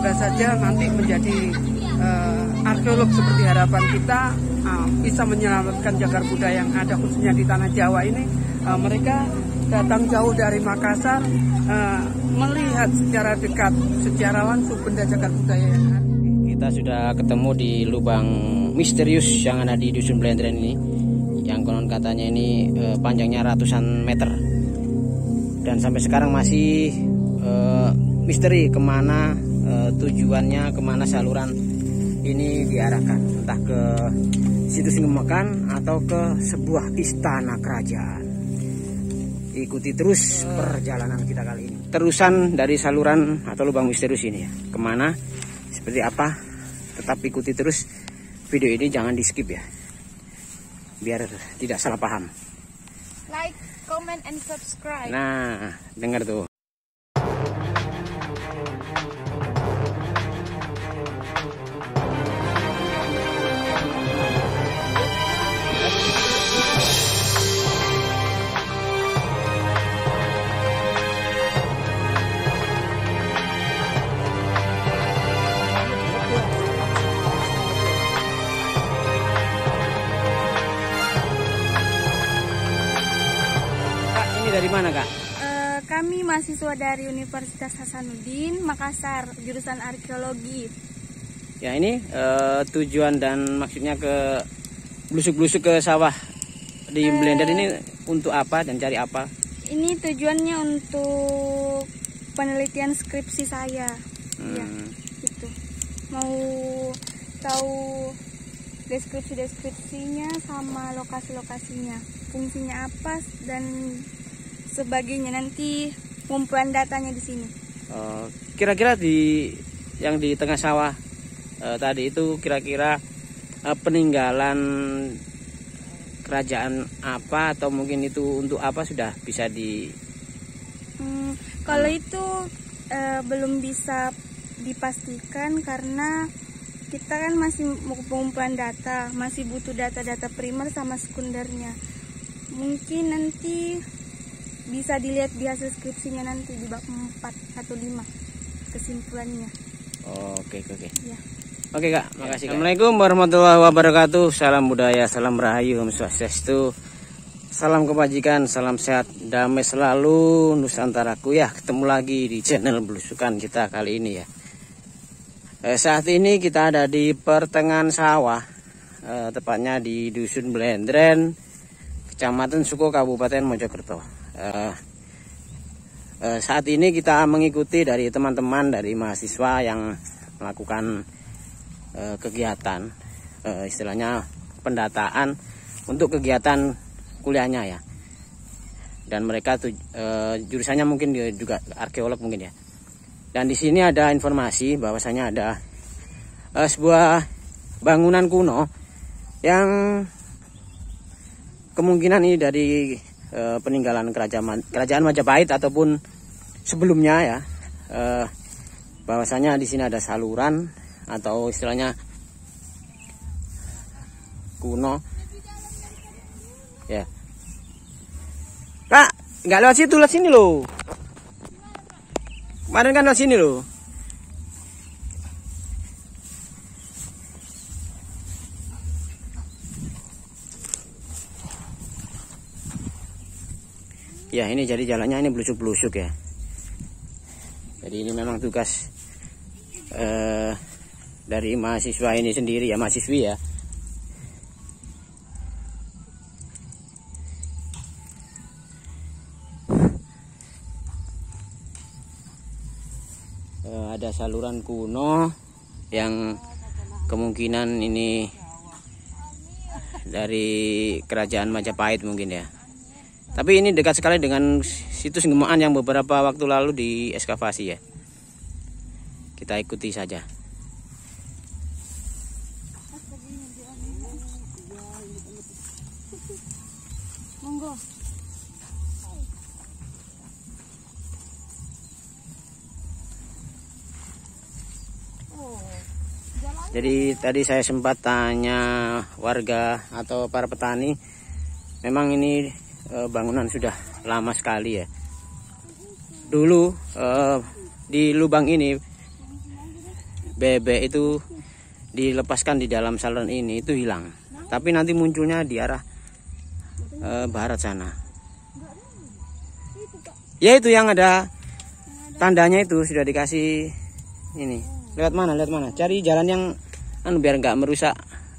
semoga saja nanti menjadi uh, arkeolog seperti harapan kita uh, bisa menyelamatkan jagar budaya yang ada khususnya di tanah Jawa ini. Uh, mereka datang jauh dari Makassar uh, melihat secara dekat, secara langsung benda jagar budaya yang ada. Kita sudah ketemu di lubang misterius yang ada di dusun Blendren ini, yang konon katanya ini uh, panjangnya ratusan meter dan sampai sekarang masih uh, misteri ke mana uh, tujuannya, ke mana saluran ini diarahkan, entah ke situs Ngemekan atau ke sebuah istana kerajaan. Ikuti terus perjalanan kita kali ini. Terusan dari saluran atau lubang misterius ini ya. Ke mana, seperti apa, tetap ikuti terus video ini jangan di skip ya. Biar tidak salah paham. Like, comment, and subscribe. Nah, dengar tuh. Mana kak? Eh, kami mahasiswa dari Universitas Hasanuddin, Makassar, jurusan arkeologi. Ya ini eh, tujuan dan maksudnya ke blusuk-blusuk ke sawah di blender ini untuk apa dan cari apa? Ini tujuannya untuk penelitian skripsi saya. Ya, Hmm. gitu. Mau tahu deskripsi-deskripsinya sama lokasi-lokasinya, fungsinya apa dan sebagainya. Nanti pengumpulan datanya di sini. Eh, Kira-kira di yang di tengah sawah eh, tadi itu kira-kira eh, peninggalan kerajaan apa atau mungkin itu untuk apa sudah bisa di Hmm, kalau itu eh, belum bisa dipastikan karena kita kan masih mau pengumpulan data, masih butuh data-data primer sama sekundernya. Mungkin nanti bisa dilihat di hasil skripsinya nanti di bab 4 atau 5 kesimpulannya. Oke oke oke. Ya. Oke kak, makasih. Assalamualaikum warahmatullahi wabarakatuh. Salam budaya, salam rahayu, om swastiastu. Salam kebajikan, salam sehat, damai selalu Nusantaraku ya. Ketemu lagi di channel belusukan kita kali ini ya. Eh, saat ini kita ada di pertengahan sawah, eh, tepatnya di dusun Blendren, kecamatan Suko, Kabupaten Mojokerto. Eh, eh, saat ini kita mengikuti dari teman-teman dari mahasiswa yang melakukan eh, kegiatan eh, istilahnya pendataan untuk kegiatan kuliahnya ya. Dan mereka tuh eh, jurusannya mungkin juga arkeolog mungkin ya. Dan di sini ada informasi bahwasanya ada eh, sebuah bangunan kuno yang kemungkinan ini dari eh, peninggalan kerajaan kerajaan Majapahit ataupun sebelumnya ya eh, bahwasanya di sini ada saluran atau istilahnya kuno. Ya. Kak nggak lewat situ lewat sini loh. Kemarin kan lewat sini loh ya ini jadi jalannya ini belusuk-belusuk ya. Jadi ini memang tugas eh, dari mahasiswa ini sendiri ya mahasiswi ya. Eh, ada saluran kuno yang kemungkinan ini dari kerajaan Majapahit mungkin ya tapi ini dekat sekali dengan situs Gemaan yang beberapa waktu lalu di eskavasi ya kita ikuti saja Monggo. Jadi tadi saya sempat tanya warga atau para petani, memang ini eh, bangunan sudah lama sekali ya. Dulu eh, di lubang ini bebek itu dilepaskan di dalam saluran ini itu hilang. Tapi nanti munculnya di arah eh, barat sana. Ya itu yang ada tandanya itu sudah dikasih ini. Lewat mana? Lewat mana? Cari jalan yang anu biar nggak merusak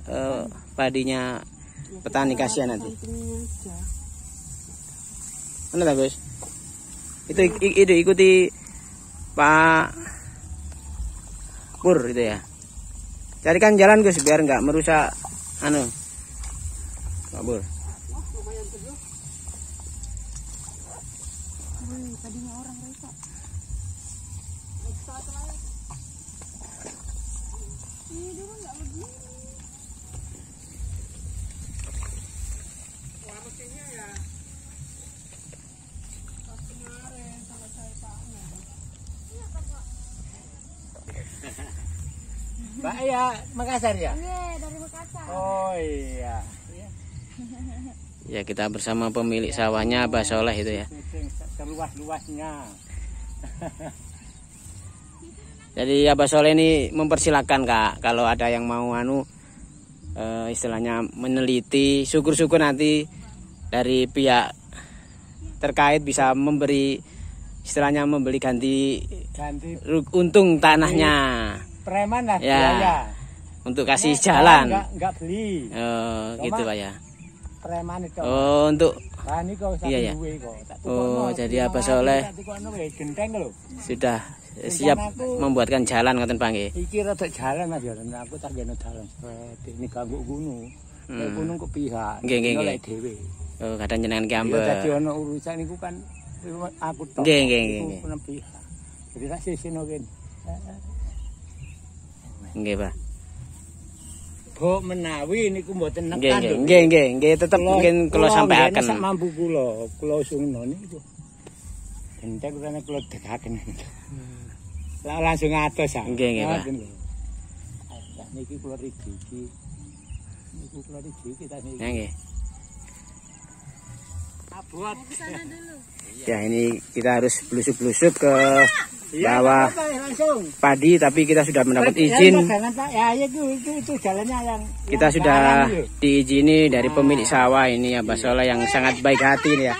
eh, padinya petani kasihan nanti. Mana tak Gus? Itu itu ikuti Pak Pur itu ya. Carikan jalan Gus biar nggak merusak anu. Pak Pur. Mbak ya Makassar ya? Iya, dari Makassar. Oh iya. Ya kita bersama pemilik sawahnya Abah Soleh itu ya. Seluas-luasnya. Jadi Abah Soleh ini mempersilahkan kak kalau ada yang mau anu eh, istilahnya meneliti syukur-syukur nanti dari pihak terkait bisa memberi istilahnya membeli ganti Ganti untung tanahnya preman lah Ya, biaya. untuk kasih Nek, jalan. Enggak, enggak beli. Eh, gitu pak ya. Preman itu. Oh untuk Lah ini kok Iya, iya. kok. Tak Oh, tukokno, jadi Abah aku, Soleh. sudah siap membuatkan jalan ngoten Pak nggih. Iki rada jalan aja dan aku tak geno dalan. Ini ganggu gunung. Hmm. gunung kepihak. Nggih, nggih, Ini nggih. lek dhewe. Oh kadang jenengan ki Ya ambek. dadi ono urusan iku kan aku tok. Nggih, nggih, nggih, Iku nggih. penepihak. Jadi tak sisino kene. Nggih Pak. Kok menawi niku mboten nekan. nggih lho. nggih nggih nggih tetep mungkin kula nggene sak mampu kula, kula sungno niku. Entek rene kula degaken. Lah langsung atos ah. Nggih, nggih, Pak. Niki kula rigi iki. Niku kula rigi kita niki. Ya nggih. Abot. Ya ini kita harus blusuk-blusuk ke Iya, bawah apa-apa, langsung. padi tapi kita sudah mendapat Ya, izin. Pak. Ya, ya itu, itu, itu jalannya yang Kita yang sudah diizini dari pemilik sawah ini Abah Soleh yang sangat baik hati ini ya.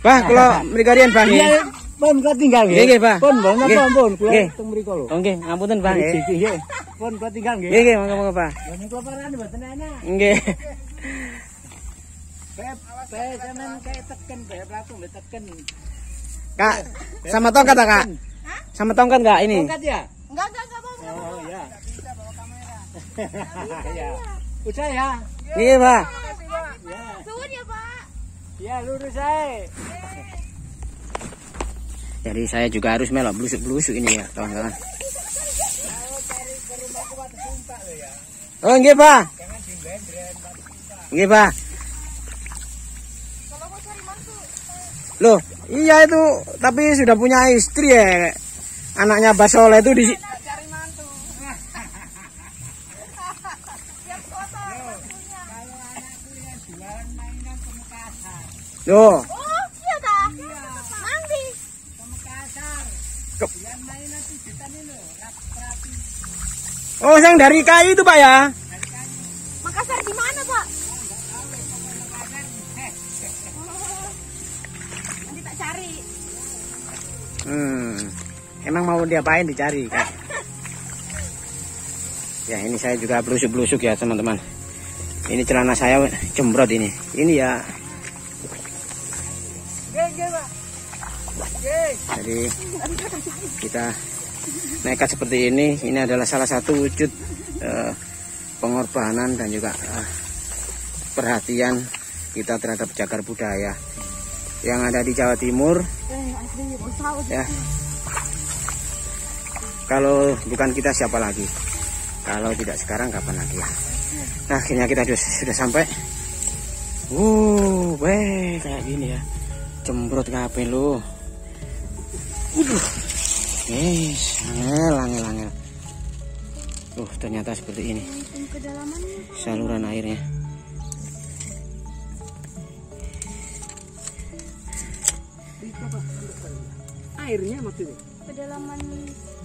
Pak, kalau mereka Pak nggih. Iya, pun kula tinggal nggih. Nggih, Pak. Pun, pun, Nggih. pun, kula teng mriku lho. Oh nggih, ngapunten Pak nggih. Nggih. Pun kula tinggal nggih. Nggih nggih, monggo-monggo Pak. Lah niku parane mboten enak. Nggih. Beb, beb, sampean kayak teken, beb, langsung mbek teken. Kak, sama tongkat tak, Kak? Sama tongkat enggak ini? Tongkat ya? Enggak, enggak, enggak, Bang. Oh, ya. ya. Udah ya? Nggih, Pak. Ya. Suwun ya, Pak. Ya, lurus ae. Jadi saya juga harus melok blusuk-blusuk ini ya, kawan-kawan. Oh, nggih, Pak. Nggih, Pak. Loh, iya itu, tapi sudah punya istri ya. Anaknya Basole itu di Loh, Oh, iya dah. Mandi. oh yang dari kayu itu Pak ya? Diapain dicari kan? Ya ini saya juga blusuk-blusuk ya teman-teman. Ini celana saya cembrot ini. Ini ya. Jadi kita nekat seperti ini. Ini adalah salah satu wujud eh, pengorbanan dan juga eh, perhatian kita terhadap jagar budaya yang ada di Jawa Timur ya kalau bukan kita siapa lagi kalau tidak sekarang kapan lagi ya nah akhirnya kita sudah, sudah sampai uh weh kayak gini ya cembrut kabeh lu Uduh. Yes, angel, angel, angel. Uh, ternyata seperti ini Kedalamannya saluran airnya. Airnya maksudnya. kedalaman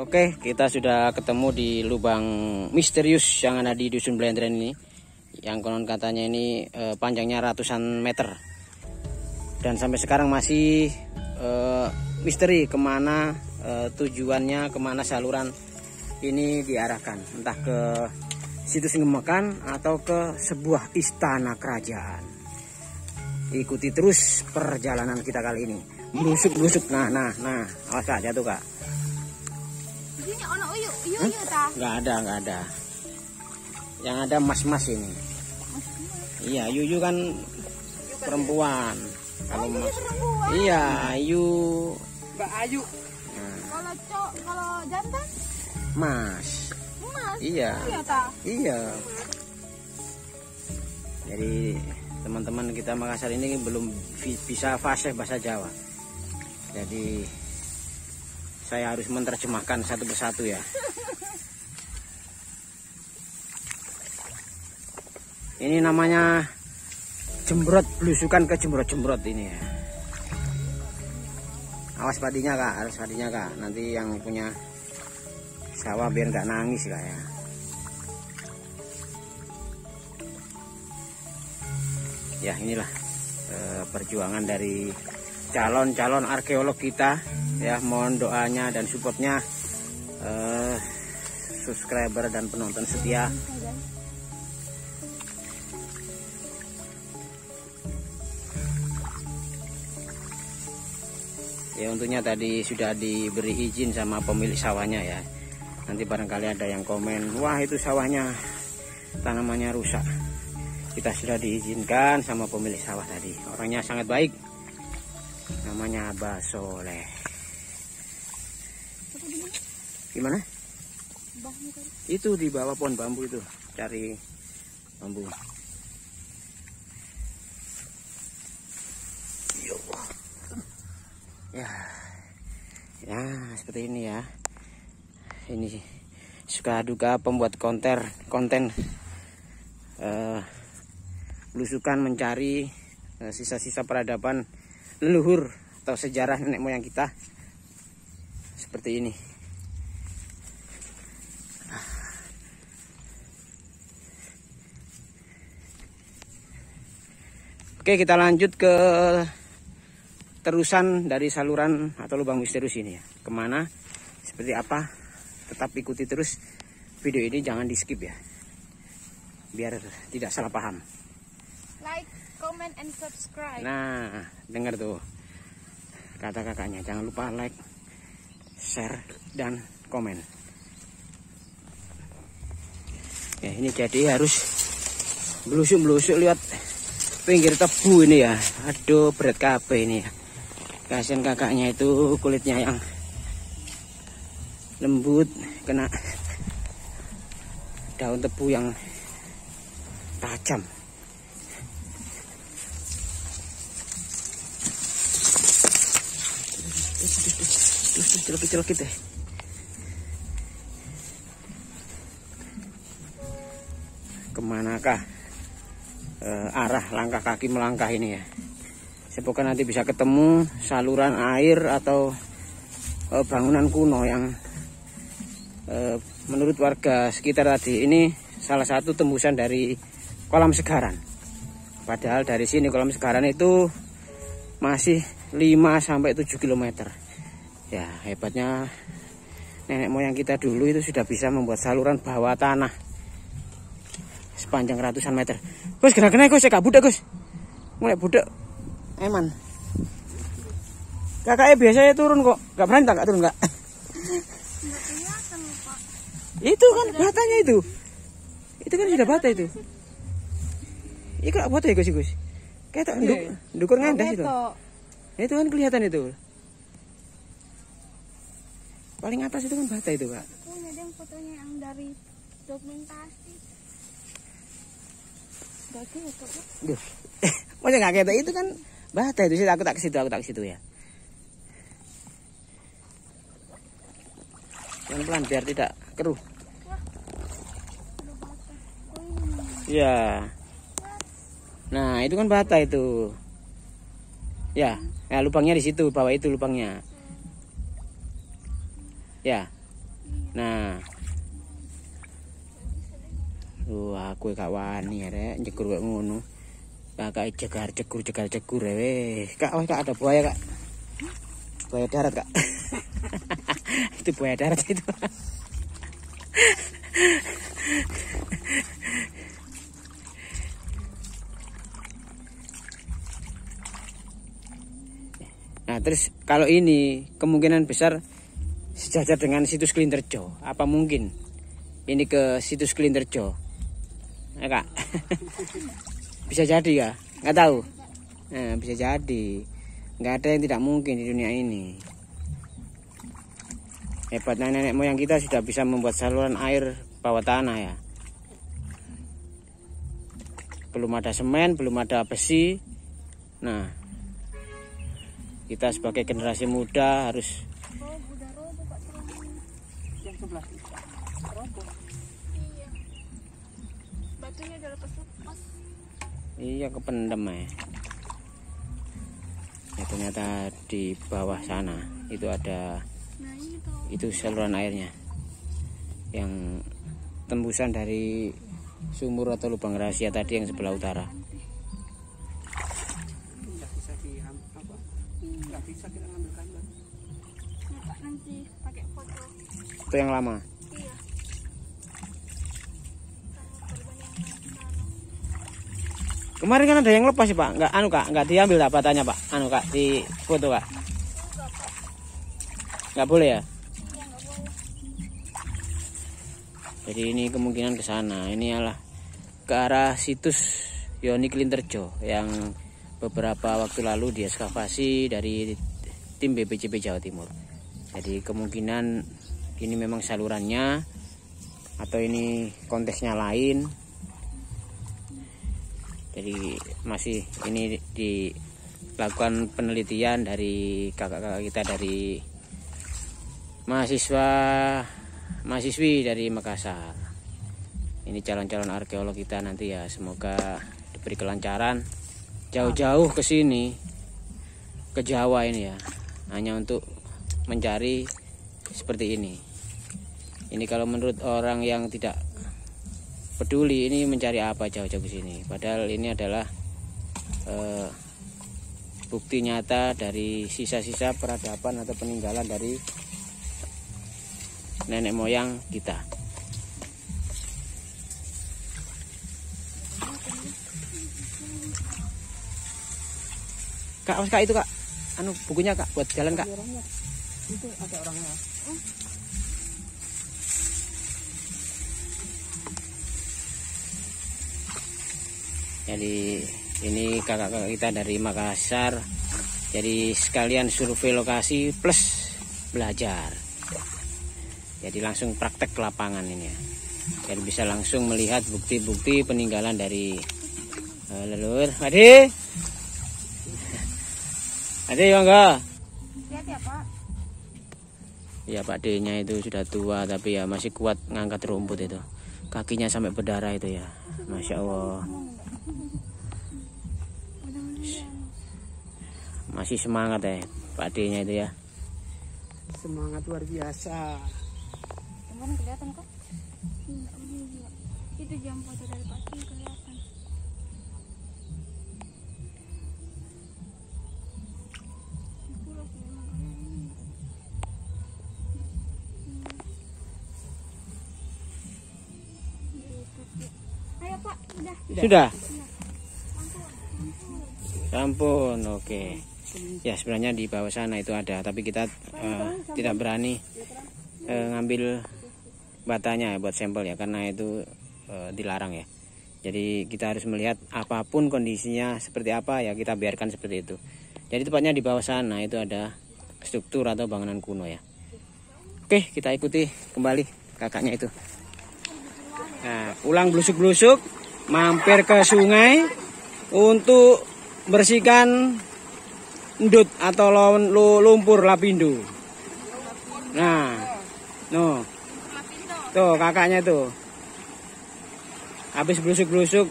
Oke, kita sudah ketemu di lubang misterius yang ada di dusun Blendren ini. Yang konon katanya ini eh, panjangnya ratusan meter. Dan sampai sekarang masih eh, misteri ke mana eh, tujuannya, ke mana saluran ini diarahkan. Entah ke situs Ngemekan atau ke sebuah istana kerajaan. Ikuti terus perjalanan kita kali ini. Blusuk-blusuk. Nah, nah, nah. Awas kak, jatuh kak. Ini ono uyu, uyu, uyu ta. Nggak ada, nggak ada. Yang ada mas-mas ini. Iya, Yuyu kan perempuan. Kalau mas, iya, Ayu Mbak Ayu Kalau cok, kalau jantan, mas. emas. Iya, Iya ta. iya. Jadi teman-teman kita Makassar ini belum bi- bisa fasih bahasa Jawa. Jadi saya harus menerjemahkan satu persatu ya. Ini namanya jembrot belusukan ke jembrot-jembrot ini ya. Awas padinya kak, harus padinya kak. Nanti yang punya sawah biar nggak nangis kak ya. Ya inilah eh, perjuangan dari calon-calon arkeolog kita ya mohon doanya dan supportnya eh, subscriber dan penonton setia. Ya untungnya tadi sudah diberi izin sama pemilik sawahnya ya. Nanti barangkali ada yang komen wah itu sawahnya tanamannya rusak. Kita sudah diizinkan sama pemilik sawah tadi. Orangnya sangat baik. Namanya Abah Soleh gimana? Itu di bawah pohon bambu itu. Cari bambu. Ya ya. Ya seperti ini ya. Ini suka duka pembuat konten konten eh, belusukan mencari eh, sisa-sisa peradaban leluhur atau sejarah nenek moyang kita. Seperti ini Oke kita lanjut ke terusan dari saluran atau lubang misterius ini ya. Ke mana seperti apa tetap ikuti terus video ini jangan di skip ya. Biar tidak salah paham. Like, comment, and subscribe. nah dengar tuh kata kakaknya. Jangan lupa like share dan komen. Ya ini jadi harus belusuk belusuk lihat pinggir tebu ini ya. Aduh berat kabeh ini ya. Kasihan kakaknya itu kulitnya yang lembut kena daun tebu yang tajam. Celokit-celokit deh ke manakah eh, arah langkah kaki melangkah ini ya. Semoga nanti bisa ketemu saluran air atau eh, bangunan kuno yang eh, menurut warga sekitar tadi. Ini salah satu tembusan dari kolam segaran. Padahal dari sini kolam segaran itu masih 5 sampai 7 km ya hebatnya nenek moyang kita dulu itu sudah bisa membuat saluran bawah tanah sepanjang ratusan meter Gus gerak kena Gus, saya gak budak Gus. Mulai budak. Eman. Kakaknya biasanya turun kok. Gak berani tak gak turun gak? Itu kan batanya itu. Itu kan sudah bata itu. Iya kok bata ya Gus Gus. Kayak tak nduk, ndukur ngandas itu. Itu kan kelihatan itu. Paling atas itu kan bata itu kak. Punya deh fotonya yang dari dokumentasi. Duh. Masa nggak kayak itu kan bata itu sih aku tak ke situ aku tak ke situ ya. Pelan-pelan biar tidak keruh. Ya, Nah, itu kan bata itu. Ya, nah lubangnya di situ, bawah itu lubangnya. Ya. Nah. Wah, aku gak wani ya, Rek, njegur kok ngono. Kakak jegar jegur jegar jegur ya, weh. Kak, wah, kak ada buaya, Kak. Buaya darat, Kak. itu buaya darat itu. Nah, terus kalau ini kemungkinan besar sejajar dengan situs Klinterjo. Apa mungkin ini ke situs Klinterjo? Ya, Kak. bisa jadi ya? Nggak tahu. Nah, bisa jadi. Nggak ada yang tidak mungkin di dunia ini. Hebatnya nenek moyang kita sudah bisa membuat saluran air bawah tanah ya. Belum ada semen, belum ada besi. Nah, kita sebagai generasi muda harus. Iya kependem ya. ya ternyata di bawah sana itu ada Nah ini tuh. itu saluran airnya yang tembusan dari sumur atau lubang rahasia tadi yang sebelah utara Nggak bisa di kemarin kan ada yang lepas sih pak. Nggak anu kak. Nggak diambil tak batanya pak. Anu kak di foto kak. Nggak boleh ya? Jadi ini kemungkinan ke sana. Ini adalah ke arah situs Yoni Klinterjo yang beberapa waktu lalu dieskavasi dari tim BPJP Jawa Timur. Jadi kemungkinan ini memang salurannya atau ini konteksnya lain jadi masih ini dilakukan penelitian dari kakak-kakak kita dari mahasiswa mahasiswi dari Makassar. Ini calon-calon arkeolog kita nanti ya. Semoga diberi kelancaran. Jauh-jauh ke sini ke Jawa ini ya. Hanya untuk mencari seperti ini. Ini kalau menurut orang yang tidak peduli ini mencari apa jauh-jauh ke sini padahal ini adalah eh, bukti nyata dari sisa-sisa peradaban atau peninggalan dari nenek moyang kita kak kak itu kak anu bukunya kak buat jalan kak. Itu ada orangnya. Jadi ini kakak-kakak kita dari Makassar. Jadi sekalian survei lokasi plus belajar. Jadi langsung praktek ke lapangan ini ya. Jadi bisa langsung melihat bukti-bukti peninggalan dari eh, leluhur. Ade. Ade enggak? Lihat ya Pak. Ya Pak D-nya itu sudah tua tapi ya masih kuat ngangkat rumput itu. Kakinya sampai berdarah itu ya. Masya Allah. Masih semangat ya Pak D-nya itu ya. Semangat luar biasa. Kemarin kelihatan kok? Itu jam foto dari Pak Tim kelihatan. Ayo Pak, udah. Sudah? Sampun, oke. Ya sebenarnya di bawah sana itu ada, tapi kita eh, tidak berani eh, ngambil batanya ya buat sampel ya, karena itu eh, dilarang ya. Jadi kita harus melihat apa pun kondisinya seperti apa ya kita biarkan seperti itu. Jadi tepatnya di bawah sana itu ada struktur atau bangunan kuno ya. Oke, kita ikuti kembali kakaknya itu. Nah, pulang blusuk-blusuk, mampir ke sungai untuk bersihkan endut atau lawan- lumpur lapindo. Nah, no, tuh kakaknya tuh. Habis blusuk-blusuk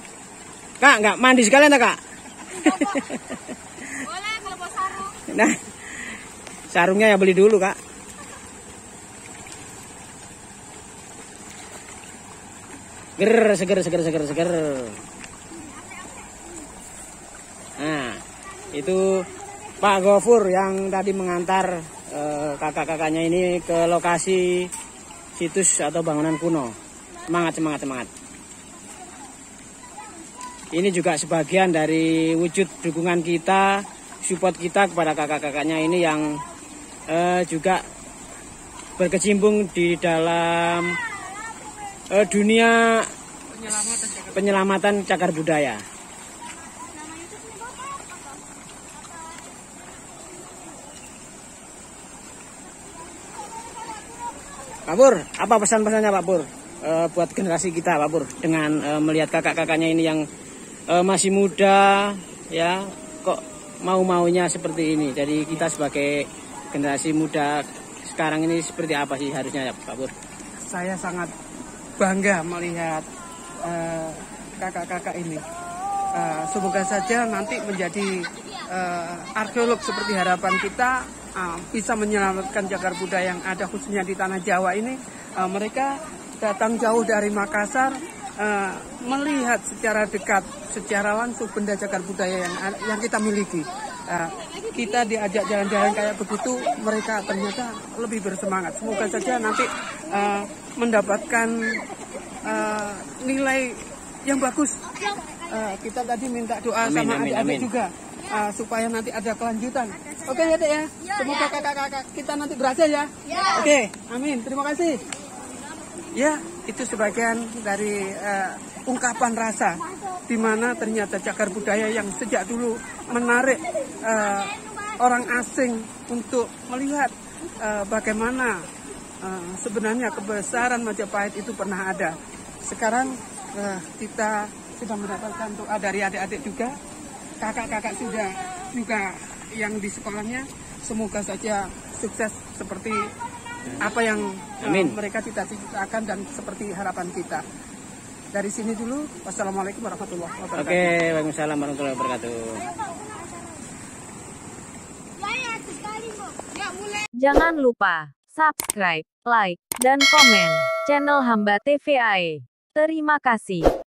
Kak, nggak mandi sekalian ya, Kak? Boleh kalau mau sarung. Nah, sarungnya ya beli dulu, Kak. Ger, seger, seger, seger, seger. Nah, itu Pak Gofur yang tadi mengantar eh, kakak-kakaknya ini ke lokasi situs atau bangunan kuno. Semangat, semangat, semangat. Ini juga sebagian dari wujud dukungan kita, support kita kepada kakak-kakaknya ini yang eh, juga berkecimpung di dalam eh, dunia penyelamatan cagar budaya. Pak Pur, apa pesan-pesannya Pak Pur eh, buat generasi kita Pak Pur dengan eh, melihat kakak-kakaknya ini yang eh, masih muda ya kok mau-maunya seperti ini. Jadi kita sebagai generasi muda sekarang ini seperti apa sih harusnya ya Pak Pur? Saya sangat bangga melihat kakak-kakak ini. Eh, semoga saja nanti menjadi eh, arkeolog seperti harapan kita eh, bisa menyelamatkan cagar budaya yang ada khususnya di tanah Jawa ini. Eh, mereka datang jauh dari Makassar eh, melihat secara dekat, secara langsung benda cagar budaya yang yang kita miliki. Kita diajak jalan-jalan kayak begitu, mereka ternyata lebih bersemangat. Semoga saja nanti mendapatkan nilai yang bagus. Kita tadi minta doa Amin, sama adik-adik juga eh, supaya nanti ada kelanjutan. Oke ya dek ya. Semoga kakak-kakak kita nanti berhasil ya. Oke, amin. Terima kasih. Ya, itu sebagian dari eh, ungkapan rasa di mana ternyata cagar budaya yang sejak dulu menarik eh, orang asing untuk melihat eh, bagaimana eh, sebenarnya kebesaran Majapahit itu pernah ada. Sekarang eh, kita sudah mendapatkan doa dari adik-adik juga, kakak-kakak sudah juga yang di sekolahnya. Semoga saja sukses seperti apa yang eh, Amin. mereka cita-citakan dan seperti harapan kita. Dari sini dulu, wassalamualaikum warahmatullahi wabarakatuh. Oke, Waalaikumsalam warahmatullahi wabarakatuh. Jangan lupa subscribe, like, dan komen channel Hamba TVAE. Terima kasih.